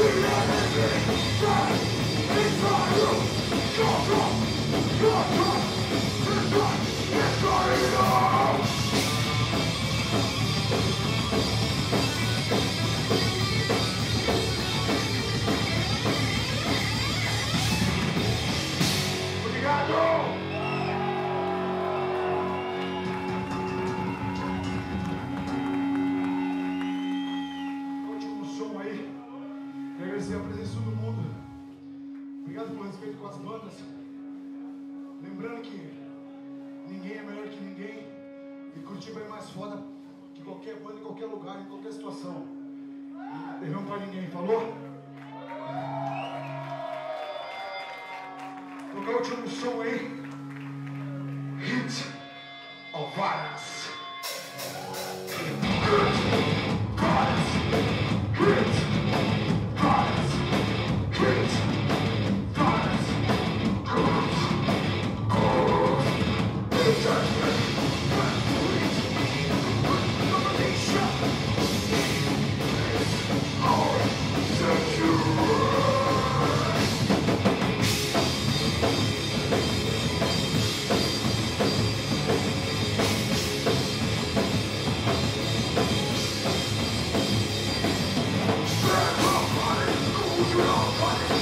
Último agradecer a presença de todo mundo. Obrigado pelo respeito com as bandas. Lembrando que ninguém é melhor que ninguém. E Curitiba é mais foda que qualquer banda, em qualquer lugar, em qualquer situação. E devemos pra ninguém, falou? Tocar o último som aí. Hit of Violence. Nobody.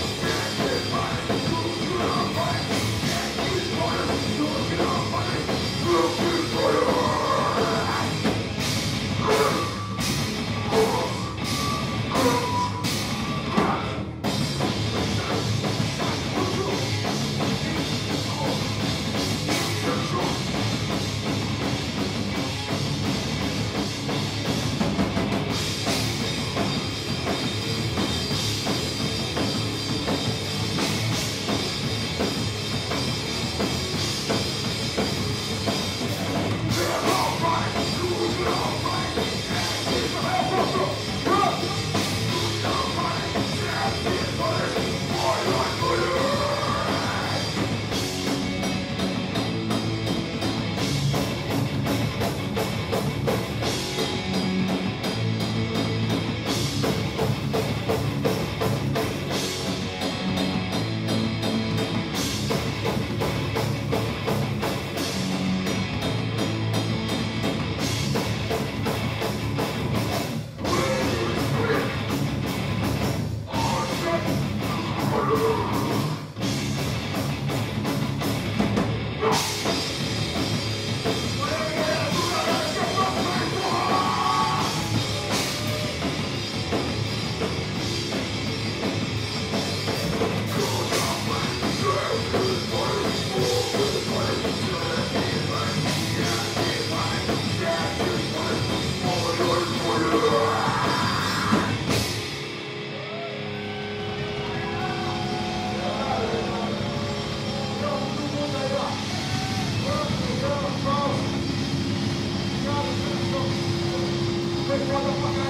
Foda